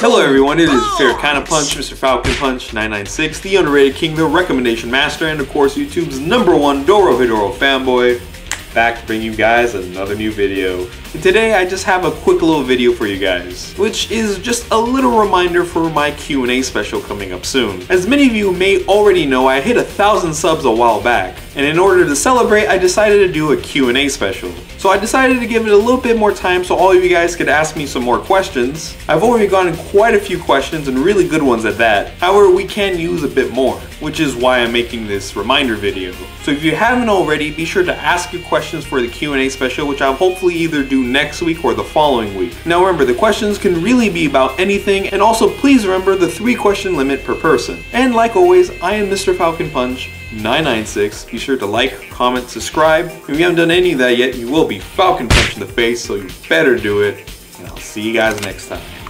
Hello everyone, it is Fair Kind of Punch, Mr. Falcon Punch 996, the underrated king, the recommendation master, and of course YouTube's number one Dorohedoro fanboy, back to bring you guys another new video. Today I just have a quick little video for you guys, which is just a little reminder for my Q&A special coming up soon. As many of you may already know, I hit a thousand subs a while back, and in order to celebrate, I decided to do a Q&A special. So I decided to give it a little bit more time so all of you guys could ask me some more questions. I've already gotten quite a few questions and really good ones at that. However, we can use a bit more, which is why I'm making this reminder video. So if you haven't already, be sure to ask your questions for the Q&A special, which I'll hopefully either do next week or the following week. Now remember, the questions can really be about anything, and also please remember the three question limit per person. And like always, I am Mr. Falcon Punch, 996. Be sure to like, comment, subscribe. If you haven't done any of that yet, you will be Falcon Punch in the face, so you better do it. And I'll see you guys next time.